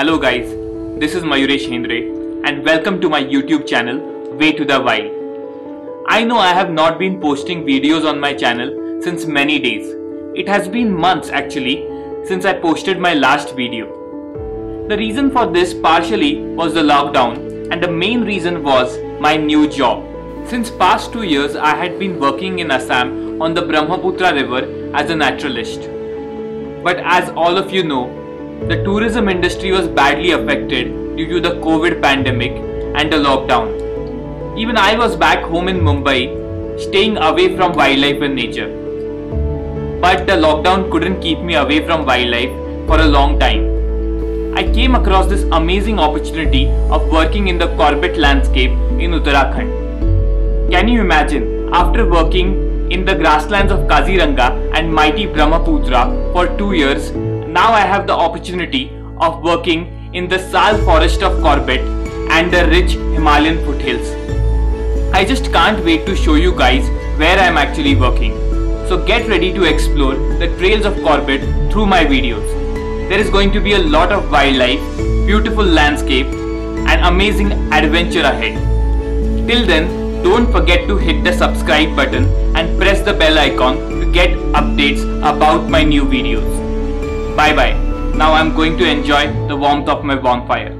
Hello guys, this is Mayuresh Hendre and welcome to my YouTube channel Way to the Wild. I know I have not been posting videos on my channel since many days. It has been months actually since I posted my last video. The reason for this partially was the lockdown and the main reason was my new job. Since past 2 years I had been working in Assam on the Brahmaputra river as a naturalist. But as all of you know, the tourism industry was badly affected due to the COVID pandemic and the lockdown. Even I was back home in Mumbai, staying away from wildlife and nature. But the lockdown couldn't keep me away from wildlife for a long time. I came across this amazing opportunity of working in the Corbett landscape in Uttarakhand. Can you imagine, after working in the grasslands of Kaziranga and mighty Brahmaputra for two years, now I have the opportunity of working in the Sal forest of Corbett and the rich Himalayan foothills. I just can't wait to show you guys where I am actually working. So get ready to explore the trails of Corbett through my videos. There is going to be a lot of wildlife, beautiful landscape and amazing adventure ahead. Till then, don't forget to hit the subscribe button and press the bell icon to get updates about my new videos. Bye bye. Now I'm going to enjoy the warmth of my bonfire.